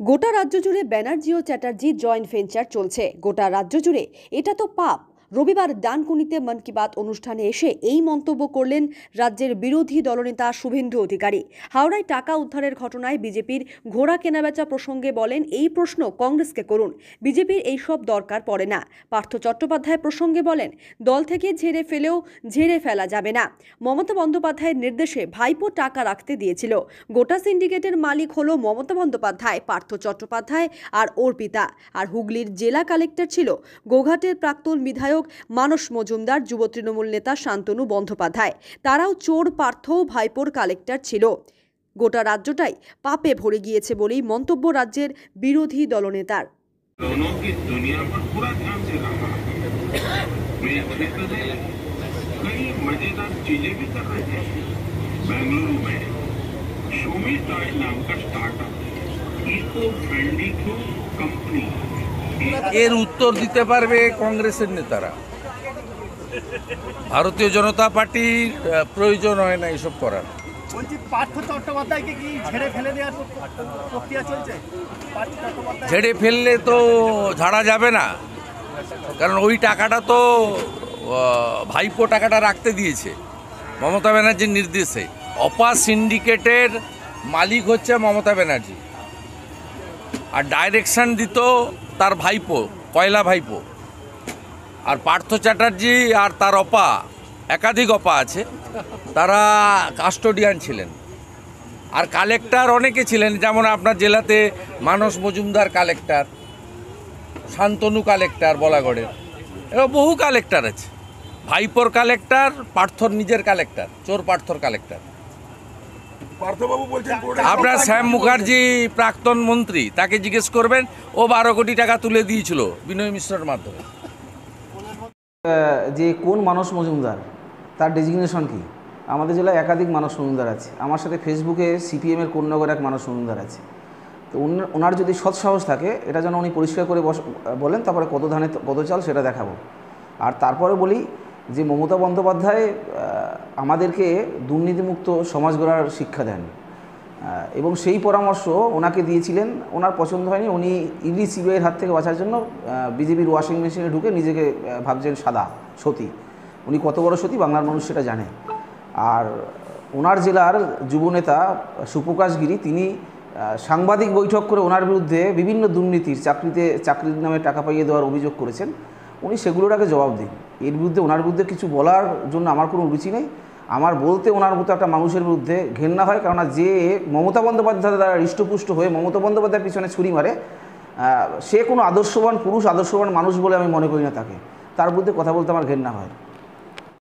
গোটা রাজ্য জুড়ে ব্যানার্জি ও চ্যাটার্জি জয়েন্ট ভেঞ্চার চলছে। গোটা রাজ্য জুড়ে এটা তো পাপ। রবিবার ডানকুনিতে মন কি বাত অনুষ্ঠানে এসে এই মন্তব্য করলেন রাজ্যের বিরোধী দলনেতা শুভেন্দু অধিকারী। হাওড়ায় টাকা উদ্ধারের ঘটনায় বিজেপির ঘোড়া কেনাবেচা প্রসঙ্গে বলেন, এই প্রশ্ন কংগ্রেসকে করুন, বিজেপির এইসব দরকার পড়ে না। পার্থ চট্টোপাধ্যায় প্রসঙ্গে বলেন, দল থেকে ঝেড়ে ফেলেও ঝেড়ে ফেলা যাবে না। মমতা বন্দ্যোপাধ্যায়ের নির্দেশে ভাইপো টাকা রাখতে দিয়েছিল। গোটা সিন্ডিকেটের মালিক হলো মমতা বন্দ্যোপাধ্যায়, পার্থ চট্টোপাধ্যায় আর অর্পিতা। আর হুগলির জেলা কালেক্টর ছিল গোঘাটের প্রাক্তন বিধায়ক মানস মজুমদার যুব তৃণমূল নেতা শান্তনু বন্দ্যোপাধ্যায় তারাও চোর পার্থও ভাইপোর কালেক্টর ছিল গোটা রাজ্যটাই পাপে ভরে গিয়েছে বলেই মন্তব্য রাজ্যের বিরোধী দলনেতার दोनों की दुनिया पर पूरा ध्यान दे रहा है मेरे क्षेत्र से कई मजेदार चीजें भी कर रहे हैं बेंगलुरु में शोमी टॉय नाम का स्टार्टअप इको फ्रेंडली कंपनी এর উত্তর দিতে পারবে কংগ্রেসের নেতারা। ভারতীয় জনতা পার্টির প্রয়োজন হয় না এসব করার। ঝেড়ে ফেললে তো ঝাড়া যাবে না। কারণ ওই টাকাটা তো ভাইপো টাকাটা রাখতে দিয়েছে। মমতা ব্যানার্জির নির্দেশে। অপা সিন্ডিকেটের মালিক হচ্ছে মমতা ব্যানার্জি। আর ডাইরেকশান দিত তার ভাইপো কয়লা ভাইপো। আর পার্থ চ্যাটার্জি আর তার অপা, একাধিক অপা আছে, তারা কাস্টোডিয়ান ছিলেন। আর কালেক্টর অনেকে ছিলেন, যেমন আপনার জেলাতে মানস মজুমদার কালেক্টর শান্তনু কালেক্টর বলাগড়ের এরকম বহু কালেক্টর আছে। ভাইপোর কালেক্টর পার্থর নিজের কালেক্টর চোর পার্থর কালেক্টর আপনার শ্যাম মুখার্জি প্রাক্তন মন্ত্রী তাকে জিজ্ঞেস করবেন ও বারো কোটি টাকা তুলে দিয়েছিল বিনয় মিশ্রের মাধ্যমে। যে কোন মানস মজুমদার তার ডেজিগনেশন কি? আমাদের জেলায় একাধিক মানস মজুমদার আছে। আমার সাথে ফেসবুকে সিপিএমের কোন্নগর এক মানস মজুমদার আছে। তো ওনার যদি সৎসাহস থাকে এটা যেন উনি পরিষ্কার করে বস বলেন তারপরে কত ধানে কত চাল সেটা দেখাবো। আর তারপরে বলি যে মমতা বন্দ্যোপাধ্যায় আমাদেরকে দুর্নীতিমুক্ত সমাজ গড়ার শিক্ষা দেন। এবং সেই পরামর্শ ওনাকে দিয়েছিলেন। ওনার পছন্দ হয়নি। উনি ইডি সিবিআইয়ের হাত থেকে বাঁচার জন্য বিজেপির ওয়াশিং মেশিনে ঢুকে নিজেকে ভাবছেন সাদা, সতী। উনি কত বড় সতী? বাংলার মানুষ সেটা জানে। আর ওনার জেলার যুবনেতা সুপ্রকাশ গিরি, তিনি সাংবাদিক বৈঠক করে ওনার বিরুদ্ধে বিভিন্ন দুর্নীতির চাকরিতে, চাকরির নামে টাকা পাইয়ে দেওয়ার অভিযোগ করেছেন। উনি সেগুলোর আগে জবাব দিন। এর বিরুদ্ধে, ওনার বিরুদ্ধে কিছু বলার জন্য আমার কোনো রুচি নেই। আমার বলতে ওনার মতো একটা মানুষের বিরুদ্ধে ঘেন্না হয়, কেননা যে মমতা বন্দ্যোপাধ্যায় দ্বারা হৃষ্টপুষ্ট হয়ে মমতা বন্দ্যোপাধ্যায়ের পিছনে ছুরি মারে সে কোনো আদর্শবান পুরুষ, আদর্শবান মানুষ বলে আমি মনে করি না তাকে। তার বিরুদ্ধে কথা বলতে আমার ঘেন্না হয়।